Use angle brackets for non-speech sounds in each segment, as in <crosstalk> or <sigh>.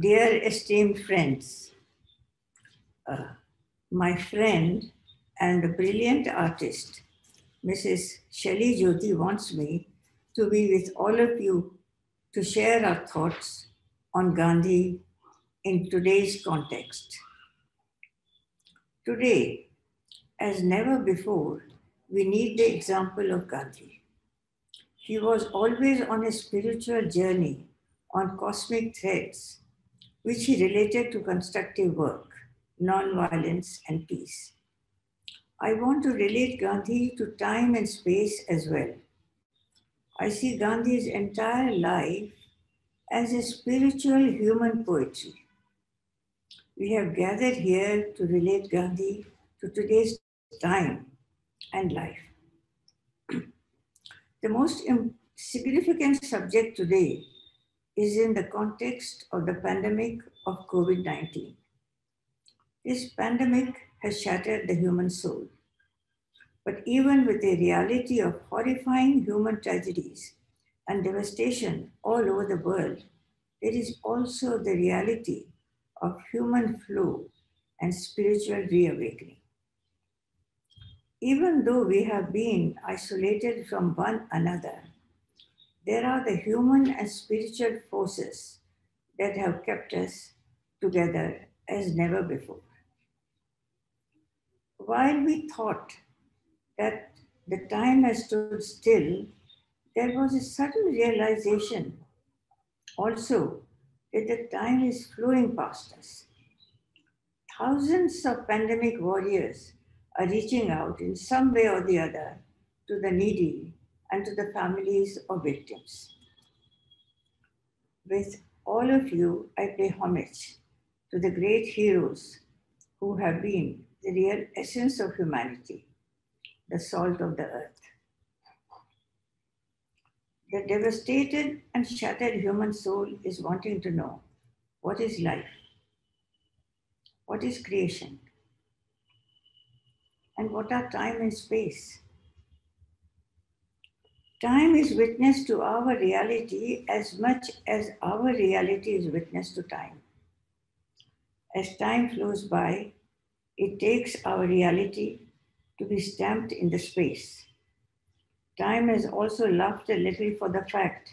Dear esteemed friends, uh, my friend and brilliant artist, Mrs. Shelly Jyoti, wants me to be with all of you to share our thoughts on Gandhi in today's context. Today, as never before, we need the example of Gandhi. He was always on a spiritual journey on cosmic threads, which he related to constructive work, non-violence, and peace. I want to relate Gandhi to time and space as well. I see Gandhi's entire life as a spiritual human poetry. We have gathered here to relate Gandhi to today's time and life. <clears throat> the most significant subject today is in the context of the pandemic of COVID 19. This pandemic has shattered the human soul. But even with the reality of horrifying human tragedies and devastation all over the world, there is also the reality of human flow and spiritual reawakening. Even though we have been isolated from one another, there are the human and spiritual forces that have kept us together as never before. While we thought that the time has stood still, there was a sudden realization also that the time is flowing past us. Thousands of pandemic warriors are reaching out in some way or the other to the needy and to the families of victims. With all of you, I pay homage to the great heroes who have been the real essence of humanity, the salt of the earth. The devastated and shattered human soul is wanting to know what is life? What is creation? And what are time and space? Time is witness to our reality as much as our reality is witness to time. As time flows by, it takes our reality to be stamped in the space. Time has also laughed a little for the fact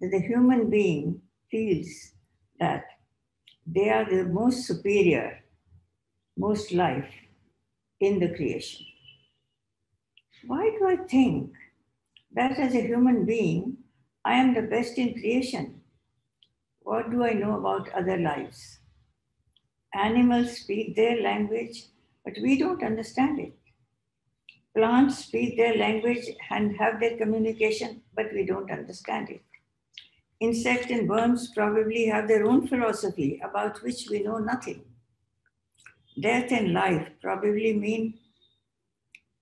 that the human being feels that they are the most superior, most life in the creation. Why do I think that as a human being, I am the best in creation. What do I know about other lives? Animals speak their language, but we don't understand it. Plants speak their language and have their communication, but we don't understand it. Insects and worms probably have their own philosophy about which we know nothing. Death and life probably mean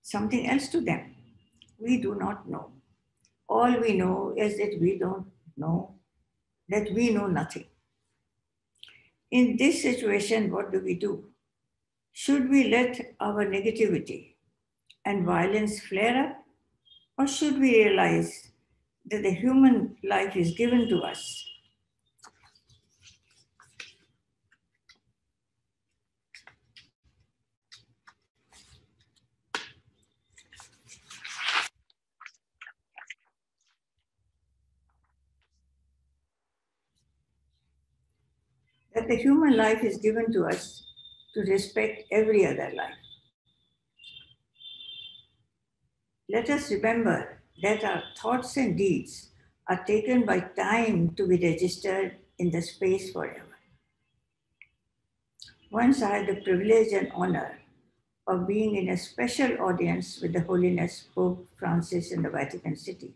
something else to them. We do not know. All we know is that we don't know, that we know nothing. In this situation, what do we do? Should we let our negativity and violence flare up? Or should we realize that the human life is given to us that the human life is given to us to respect every other life. Let us remember that our thoughts and deeds are taken by time to be registered in the space forever. Once I had the privilege and honor of being in a special audience with the Holiness Pope Francis in the Vatican City.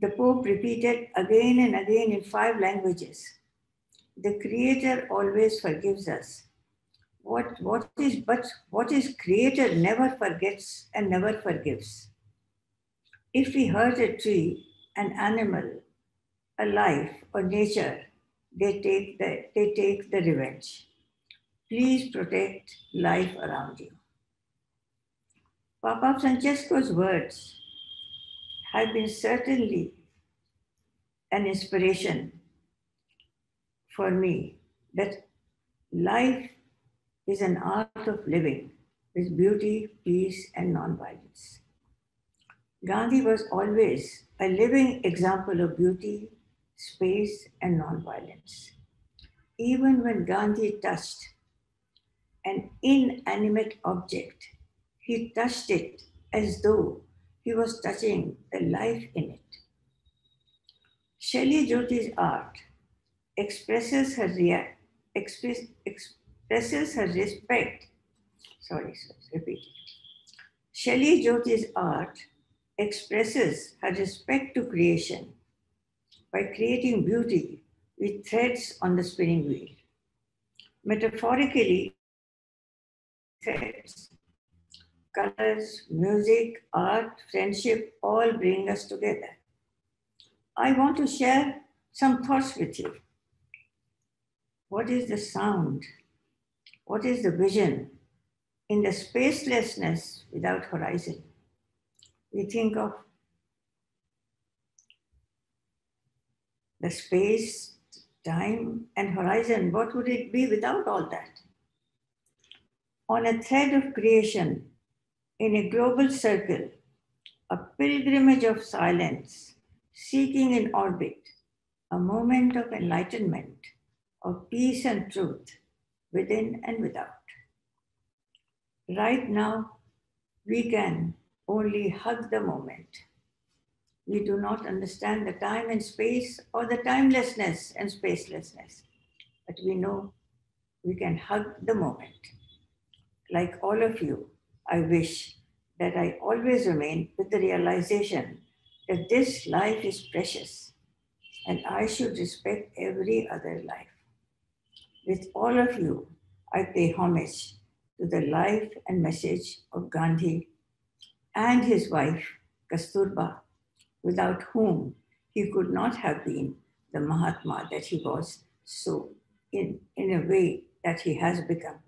The Pope repeated again and again in five languages the Creator always forgives us. What, what is but what is created never forgets and never forgives. If we hurt a tree, an animal, a life, or nature, they take the, they take the revenge. Please protect life around you. Papa Francesco's words have been certainly an inspiration for me that life is an art of living with beauty, peace, and nonviolence. Gandhi was always a living example of beauty, space, and nonviolence. Even when Gandhi touched an inanimate object, he touched it as though he was touching the life in it. Shelly Jyoti's art expresses her, rea- express, expresses her respect. Sorry, sorry, repeat. Shelly Jyoti's art expresses her respect to creation by creating beauty with threads on the spinning wheel. Metaphorically, threads, colors, music, art, friendship all bring us together. I want to share some thoughts with you. What is the sound? What is the vision in the spacelessness without horizon? We think of the space, time, and horizon. What would it be without all that? On a thread of creation, in a global circle, a pilgrimage of silence, seeking in orbit a moment of enlightenment, of peace and truth within and without. Right now, we can only hug the moment we do not understand the time and space or the timelessness and spacelessness. But we know we can hug the moment. Like all of you, I wish that I always remain with the realization that this life is precious and I should respect every other life. With all of you, I pay homage to the life and message of Gandhi and his wife, Kasturba, without whom he could not have been the Mahatma that he was, so in, in a way that he has become.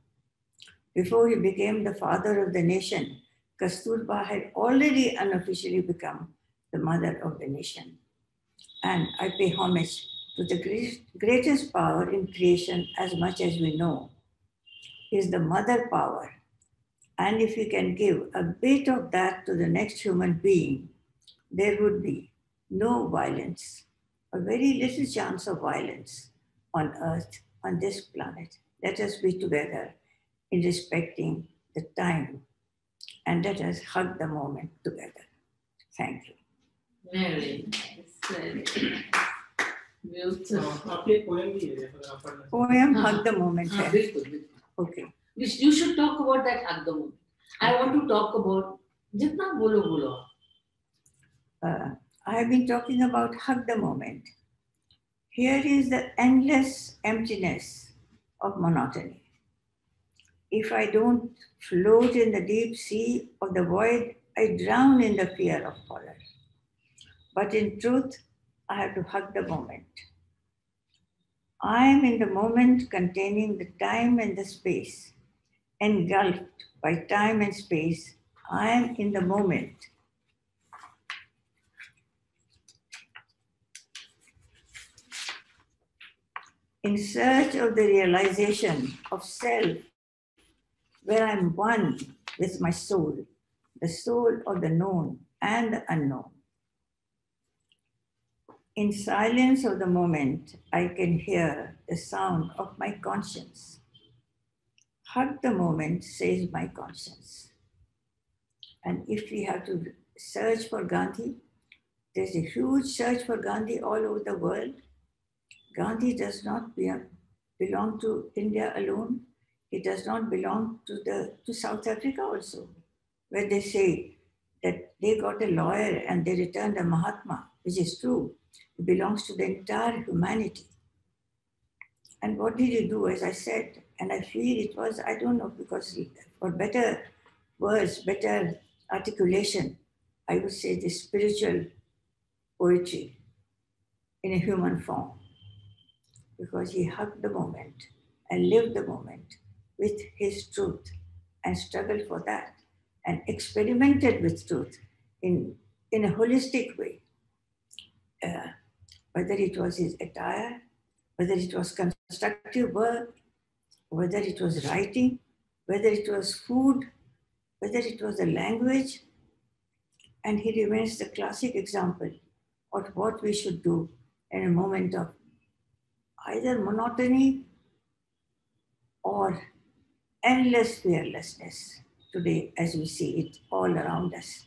Before he became the father of the nation, Kasturba had already unofficially become the mother of the nation. And I pay homage to the greatest power in creation as much as we know is the mother power. And if we can give a bit of that to the next human being, there would be no violence, a very little chance of violence on earth, on this planet. Let us be together in respecting the time and let us hug the moment together. Thank you. Very nice. Beautiful. Poem Hug the Moment. हाँ, बिल्कुल बिल्कुल Okay. you should talk about that hug the moment I want to talk about जितना बोलो बोलो uh, I have been talking about hug the moment. Here is the endless emptiness of monotony. If I don't float in the deep sea of the void, I drown in the fear of horror. But in truth, I have to hug the moment. I am in the moment containing the time and the space. Engulfed by time and space, I am in the moment in search of the realization of self, where I'm one with my soul, the soul of the known and the unknown. In silence of the moment, I can hear the sound of my conscience. Hug the moment, says my conscience. And if we have to search for Gandhi, there's a huge search for Gandhi all over the world. Gandhi does not belong to India alone. He does not belong to, the, to South Africa also, where they say that they got a lawyer and they returned a Mahatma, which is true. Belongs to the entire humanity. And what did he do? As I said, and I feel it was, I don't know, because for better words, better articulation, I would say the spiritual poetry in a human form because he hugged the moment and lived the moment with his truth and struggled for that and experimented with truth in, in a holistic way. Uh, whether it was his attire, whether it was constructive work, whether it was writing, whether it was food, whether it was a language. And he remains the classic example of what we should do in a moment of either monotony or endless fearlessness today as we see it all around us.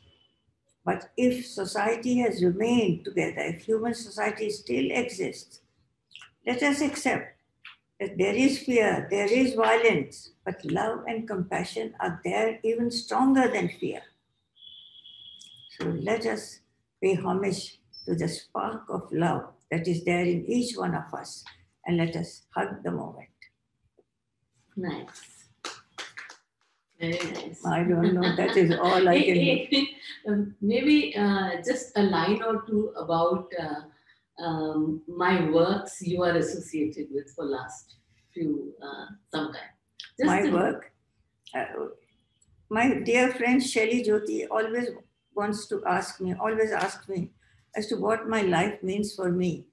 But if society has remained together, if human society still exists, let us accept that there is fear, there is violence, but love and compassion are there even stronger than fear. So let us pay homage to the spark of love that is there in each one of us and let us hug the moment. Nice. Nice. I don't know, that is all I can. <laughs> Um, Maybe uh, just a line or two about uh, um, my works you are associated with for last few uh, some time. Just My to- work. Uh, my dear friend Shelly Jyoti always wants to ask me, always ask me as to what my life means for me.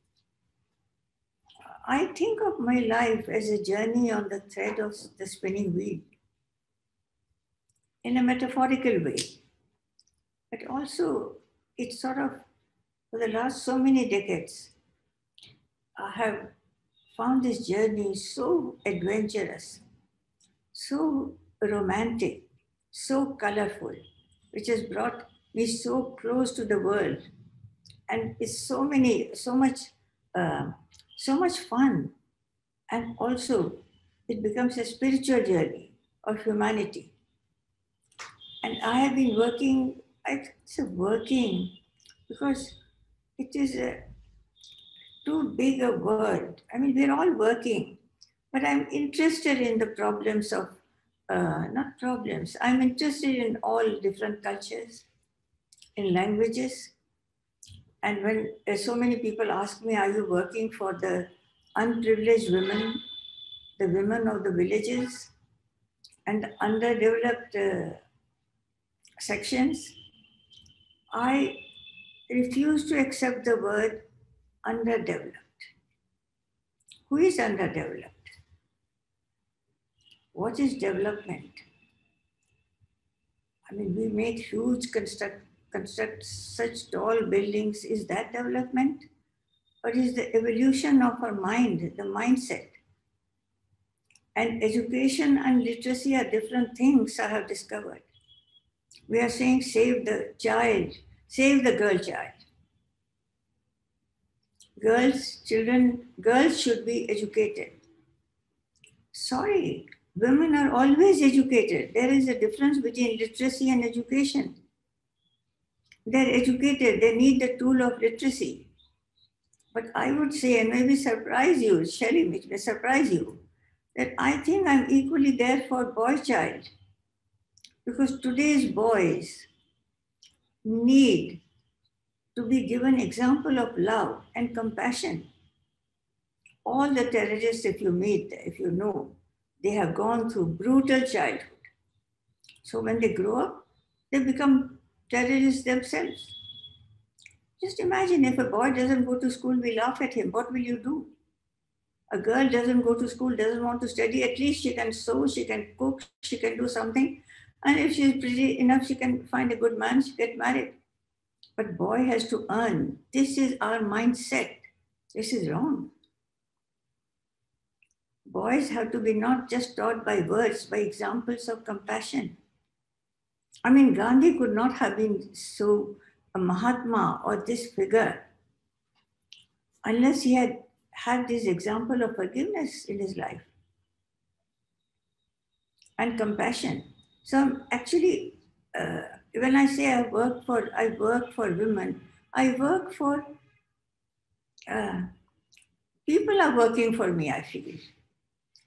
I think of my life as a journey on the thread of the spinning wheel in a metaphorical way. But also, it's sort of, for the last so many decades, I have found this journey so adventurous, so romantic, so colorful, which has brought me so close to the world. And it's so many, so much, uh, so much fun. And also, it becomes a spiritual journey of humanity. And I have been working, I say working, because it is a too big a word. I mean, we're all working, but I'm interested in the problems of, uh, not problems, I'm interested in all different cultures, in languages. And when uh, so many people ask me, Are you working for the unprivileged women, the women of the villages, and underdeveloped uh, sections? I refuse to accept the word underdeveloped. Who is underdeveloped? What is development? I mean, we make huge construct, construct such tall buildings. Is that development? Or is the evolution of our mind, the mindset? And education and literacy are different things I have discovered. We are saying save the child, save the girl child girls, children, girls should be educated. Sorry, women are always educated. There is a difference between literacy and education. They're educated, they need the tool of literacy. But I would say, and maybe surprise you, Shelly, which may surprise you, that I think I'm equally there for boy child. Because today's boys need to be given example of love and compassion. All the terrorists, if you meet, if you know, they have gone through brutal childhood. So when they grow up, they become terrorists themselves. Just imagine if a boy doesn't go to school, we laugh at him. What will you do? A girl doesn't go to school, doesn't want to study, at least she can sew, she can cook, she can do something. And if she's pretty enough, she can find a good man, she get married but boy has to earn. This is our mindset. This is wrong. Boys have to be not just taught by words, by examples of compassion. I mean, Gandhi could not have been so a Mahatma or this figure unless he had had this example of forgiveness in his life and compassion. So actually, uh, when I say I work for I work for women, I work for uh, people are working for me. I feel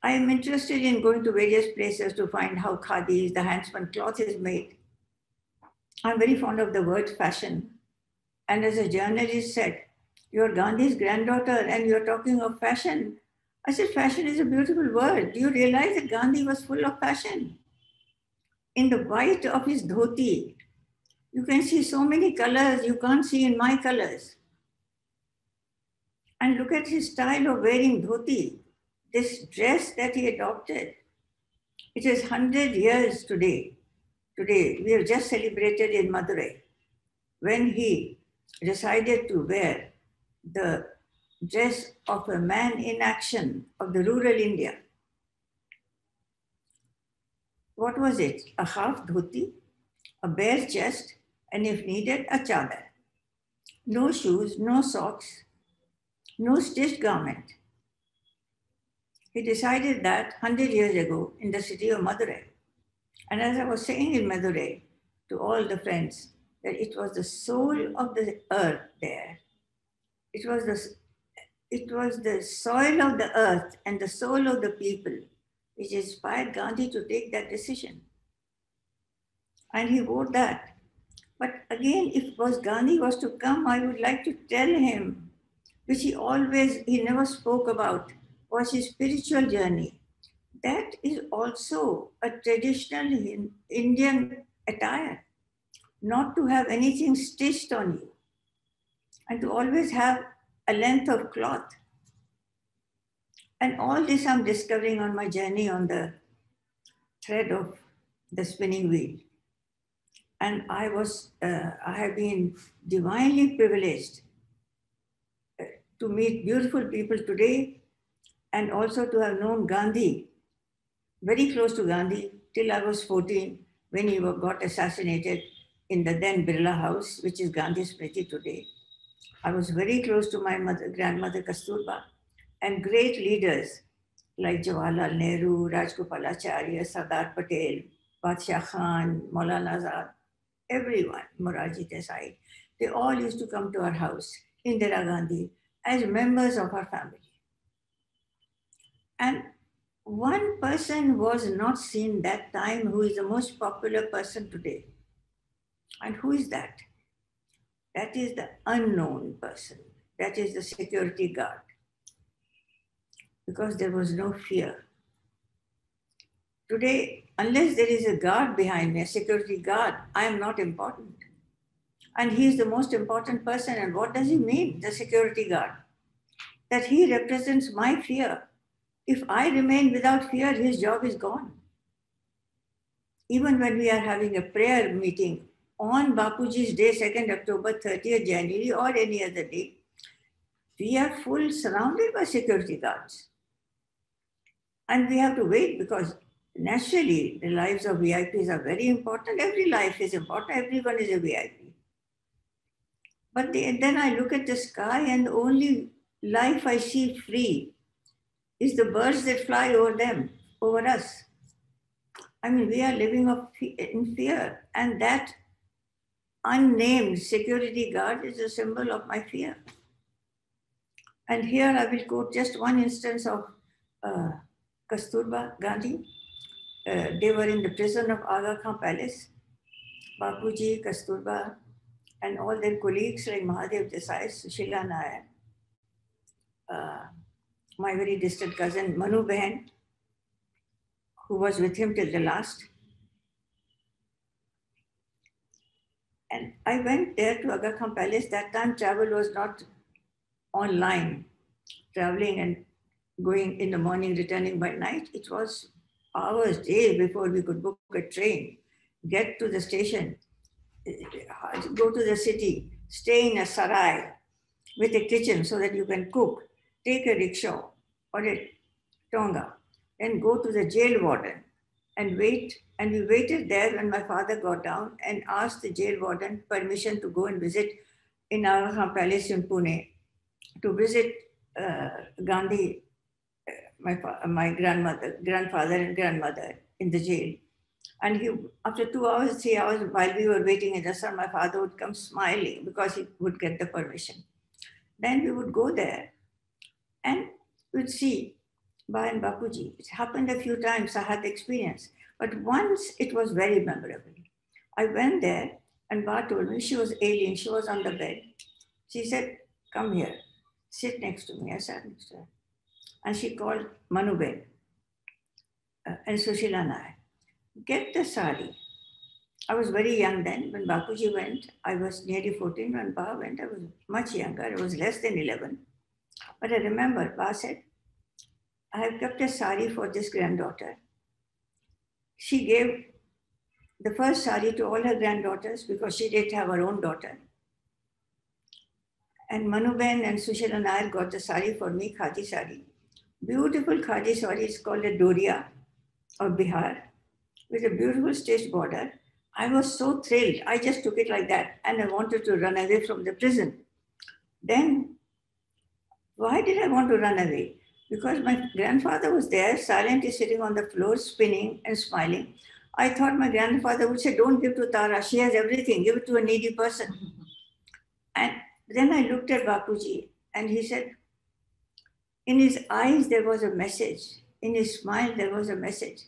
I am interested in going to various places to find how khadi, is, the handspun cloth, is made. I'm very fond of the word fashion, and as a journalist said, "You're Gandhi's granddaughter, and you're talking of fashion." I said, "Fashion is a beautiful word. Do you realize that Gandhi was full of passion?" In the white of his dhoti, you can see so many colors you can't see in my colors. And look at his style of wearing dhoti. this dress that he adopted, it is 100 years today. Today, we have just celebrated in Madurai when he decided to wear the dress of a man in action of the rural India. What was it? A half dhoti, a bare chest, and if needed, a chadar. No shoes, no socks, no stitched garment. He decided that 100 years ago in the city of Madurai. And as I was saying in Madurai to all the friends, that it was the soul of the earth there. It was the, it was the soil of the earth and the soul of the people which inspired Gandhi to take that decision. And he wrote that. But again, if was Gandhi was to come, I would like to tell him, which he always, he never spoke about, was his spiritual journey. That is also a traditional Indian attire not to have anything stitched on you, and to always have a length of cloth. And all this I'm discovering on my journey on the thread of the spinning wheel. And I was, uh, I have been divinely privileged uh, to meet beautiful people today and also to have known Gandhi, very close to Gandhi till I was 14 when he got assassinated in the then Birla House, which is Gandhi Smriti today. I was very close to my mother, grandmother Kasturba and great leaders like Jawaharlal Nehru, Rajgopalacharya, Sardar Patel, Badshah Khan, Maulana Azad, everyone, Morarji Desai, they all used to come to our house, Indira Gandhi, as members of our family. And one person was not seen that time who is the most popular person today. And who is that? That is the unknown person. That is the security guard. Because there was no fear. Today, unless there is a guard behind me, a security guard, I am not important. And he is the most important person. And what does he mean, the security guard? That he represents my fear. If I remain without fear, his job is gone. Even when we are having a prayer meeting on Bapuji's day, 2nd October, 30th January, or any other day, we are full surrounded by security guards. And we have to wait because naturally the lives of VIPs are very important. Every life is important, everyone is a VIP. But the, then I look at the sky and the only life I see free is the birds that fly over them, over us. I mean, we are living in fear, and that unnamed security guard is a symbol of my fear. And here I will quote just one instance of uh, Kasturba Gandhi. Uh, they were in the prison of Aga Khan Palace. Bapuji, Kasturba, and all their colleagues like Mahadev Desai, Sushila Nair, uh, my very distant cousin Manu Behan, who was with him till the last, And I went there to Aga Khan Palace. That time travel was not online, traveling and going in the morning, returning by night. It was hours, days before we could book a train, get to the station, go to the city, stay in a sarai with a kitchen so that you can cook, take a rickshaw or a tonga, and go to the jail warden and wait and we waited there when my father got down and asked the jail warden permission to go and visit in our palace in Pune to visit uh, Gandhi, my, my grandmother, grandfather and grandmother in the jail. And he, after two hours, three hours, while we were waiting in the sun, my father would come smiling because he would get the permission. Then we would go there and we'd see Ba and Bapuji. It happened a few times, I had the experience. But once it was very memorable. I went there and Ba told me she was ailing, she was on the bed. She said, Come here, sit next to me. I sat next to her. And she called Manuben uh, and Sushila I. Get the sari. I was very young then. When Bapuji went, I was nearly 14. When Ba went, I was much younger. I was less than 11. But I remember Ba said, I have kept a sari for this granddaughter. She gave the first sari to all her granddaughters because she didn't have her own daughter. And Manuben and Sushila Nair got the sari for me, Khadi sari. Beautiful Khadi sari is called a Doria of Bihar with a beautiful stitched border. I was so thrilled. I just took it like that and I wanted to run away from the prison. Then, why did I want to run away? Because my grandfather was there, silently sitting on the floor, spinning and smiling. I thought my grandfather would say, Don't give to Tara, she has everything, give it to a needy person. <laughs> And then I looked at Bapuji and he said, In his eyes, there was a message. In his smile, there was a message.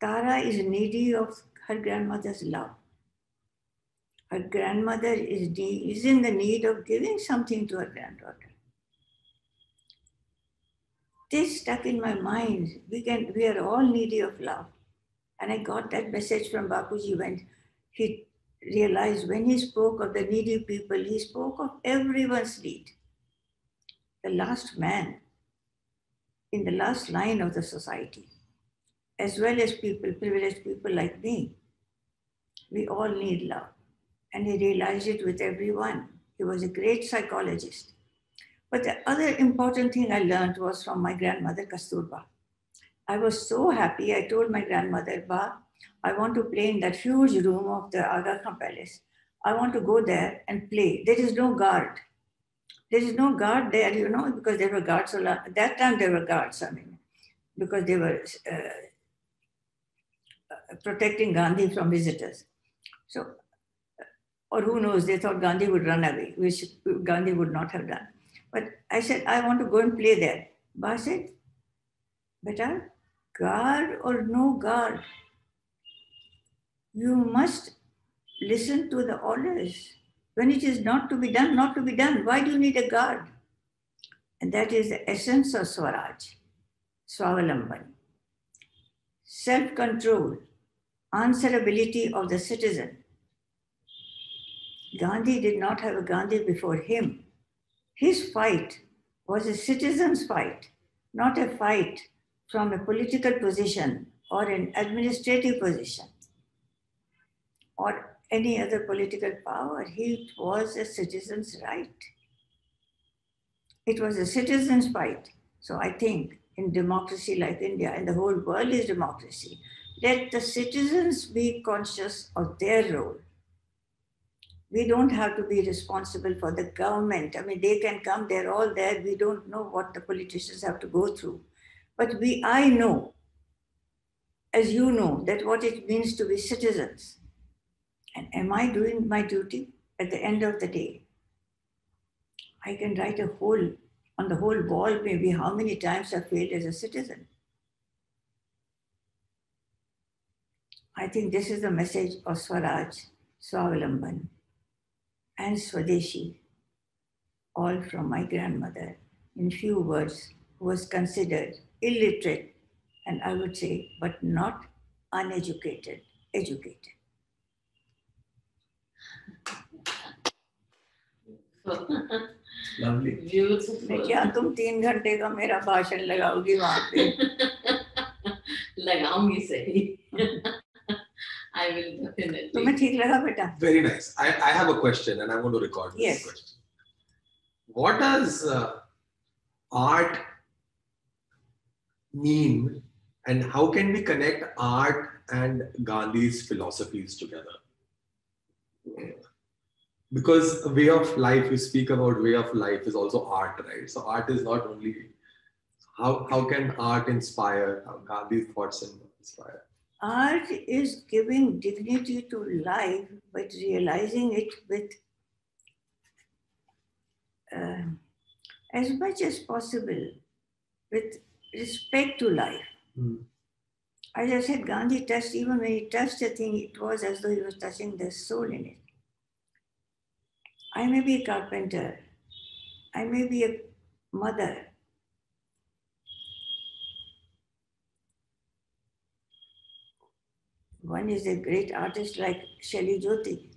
Tara is needy of her grandmother's love. Her grandmother is, is in the need of giving something to her granddaughter. This stuck in my mind. We, can, we are all needy of love. And I got that message from Bapuji when he realized when he spoke of the needy people, he spoke of everyone's need. The last man in the last line of the society, as well as people, privileged people like me. We all need love. And he realized it with everyone. He was a great psychologist. But the other important thing I learned was from my grandmother, Kasturba. I was so happy. I told my grandmother, Ba, I want to play in that huge room of the Aga Khan Palace. I want to go there and play. There is no guard. There is no guard there, you know, because there were guards. At that time, there were guards, I mean, because they were uh, protecting Gandhi from visitors. So, or who knows, they thought Gandhi would run away, which Gandhi would not have done. But I said, I want to go and play there. Ba said, Beta, guard or no guard, you must listen to the orders. When it is not to be done, not to be done. Why do you need a guard? And that is the essence of Swaraj, Swavalamban. Self control, answerability of the citizen. Gandhi did not have a Gandhi before him. His fight was a citizen's fight, not a fight from a political position or an administrative position or any other political power. It was a citizen's right. It was a citizen's right. So I think in democracy like India, and the whole world is democracy, let the citizens be conscious of their role. We don't have to be responsible for the government. I mean, they can come, they're all there. We don't know what the politicians have to go through. But we, I know, as you know, that what it means to be citizens and am I doing my duty at the end of the day? I can write a whole, on the whole wall, maybe how many times I failed as a citizen. I think this is the message of Swaraj, Swavalamban, and Swadeshi, all from my grandmother, in few words, who was considered illiterate, and I would say, but not uneducated, educated. Lovely. Beautiful. क्या तुम तीन घंटे का मेरा भाषण लगाओगी वहाँ पे लगाऊँगी सही I will definitely. तुम्हें ठीक लगा बेटा Very nice. I, I have a question and I'm going to record this Yes. question. What does uh, art mean and how can we connect art and Gandhi's philosophies together? Because a way of life, you speak about way of life is also art, right? So art is not only how, how can art inspire, how Gandhi's thoughts and inspire? art is giving dignity to life but realizing it with uh, as much as possible with respect to life Hmm. as i said gandhi touched even when he touched a thing it was as though he was touching the soul in it i may be a carpenter i may be a mother one is a great artist like Shelly Jyoti.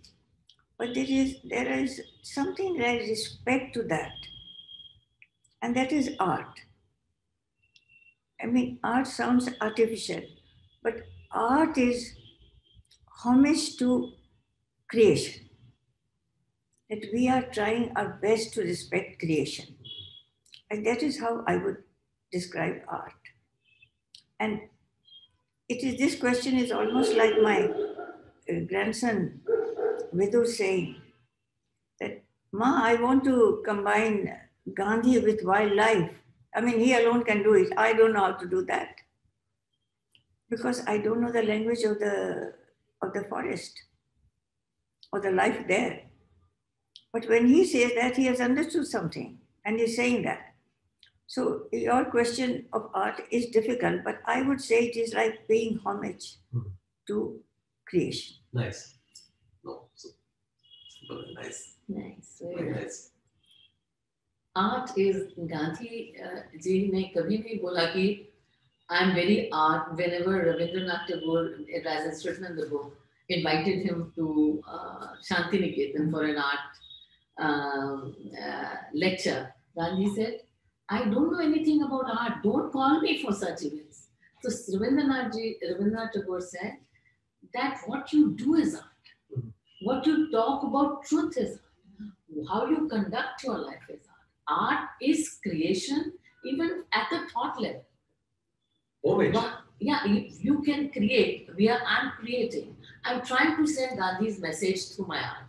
But there is there is something like respect to that. And that is art. I mean, art sounds artificial, but art is homage to creation. That we are trying our best to respect creation. And that is how I would describe art. And it is this question is almost like my uh, grandson Vidur saying that Ma, I want to combine Gandhi with wildlife. I mean, he alone can do it. I don't know how to do that because I don't know the language of the of the forest or the life there. But when he says that, he has understood something and he's saying that. So your question of art is difficult, but I would say it is like paying homage Mhm. to creation. Nice. No, so, very nice. Nice. Very Very nice. nice. Art is Gandhi अ, जी ने कभी नहीं बोला कि I am very art when ever Rabindranath Tagore as is written in the book invited him to uh, Shanti Niketan for an art um, uh, lecture. Gandhi said I don't know anything about art. Don't call me for such events. So Rabindranath Rabindranath Tagore said that what you do is art. Mhm. what you talk about truth is art. How you conduct your life is art. Art is creation even at the thought level. Homage. But, yeah you, you can create. We are i'm creating. I'm trying to send gandhi's message through my art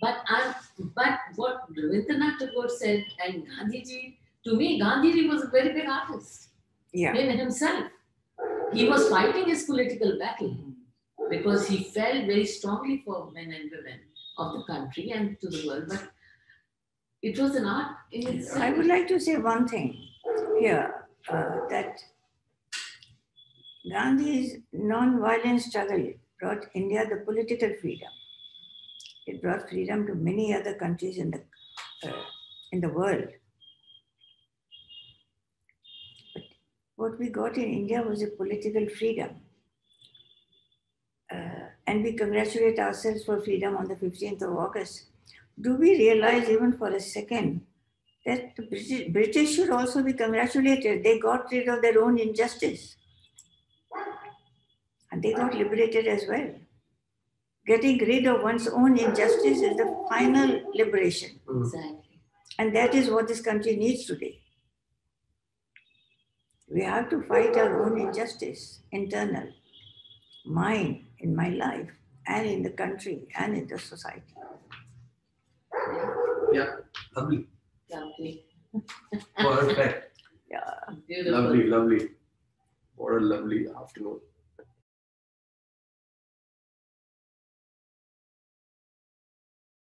but i'm but what Rabindranath Tagore said and Gandhi ji to me Gandhi ji was a very big artist Yeah. in himself he was fighting his political battle because he felt very strongly for men and women of the country and to the world but it was an art in itself I would like to say one thing here uh, that Gandhi's non-violent struggle brought India the political freedom. It brought freedom to many other countries in the uh, in the world. But what we got in India was a political freedom. Uh, and we congratulate ourselves for freedom on the 15th of August. Do we realize even for a second that the British, British should also be congratulated. They got rid of their own injustice. And they got liberated as well. Getting rid of one's own injustice is the final liberation. Hmm. exactly And that is what this country needs today. We have to fight our own injustice, internal, mine, in my life, and in the country, and in the society. Yeah, Lovely. lovely Perfect. Yeah. beautiful lovely, lovely. What a lovely afternoon.